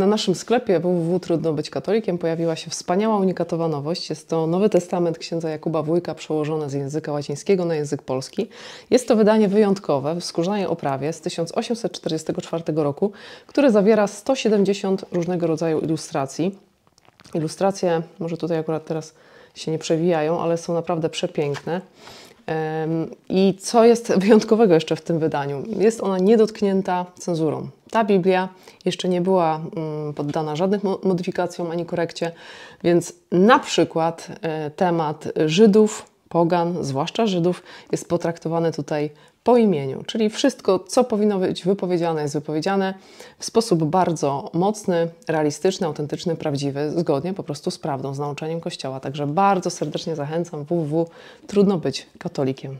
Na naszym sklepie www Trudno być katolikiem pojawiła się wspaniała unikatowa nowość. Jest to Nowy Testament księdza Jakuba Wójka przełożony z języka łacińskiego na język polski. Jest to wydanie wyjątkowe w skórzanej oprawie z 1844 roku, które zawiera 170 różnego rodzaju ilustracji. Ilustracje, może tutaj akurat teraz się nie przewijają, ale są naprawdę przepiękne. I co jest wyjątkowego jeszcze w tym wydaniu? Jest ona niedotknięta cenzurą. Ta Biblia jeszcze nie była mm, poddana żadnym modyfikacjom ani korekcie, więc na przykład e, temat Żydów, pogan, zwłaszcza Żydów, jest potraktowany tutaj po imieniu, czyli wszystko, co powinno być wypowiedziane, jest wypowiedziane w sposób bardzo mocny, realistyczny, autentyczny, prawdziwy, zgodnie po prostu z prawdą, z nauczeniem Kościoła. Także bardzo serdecznie zachęcam www. Trudno być katolikiem.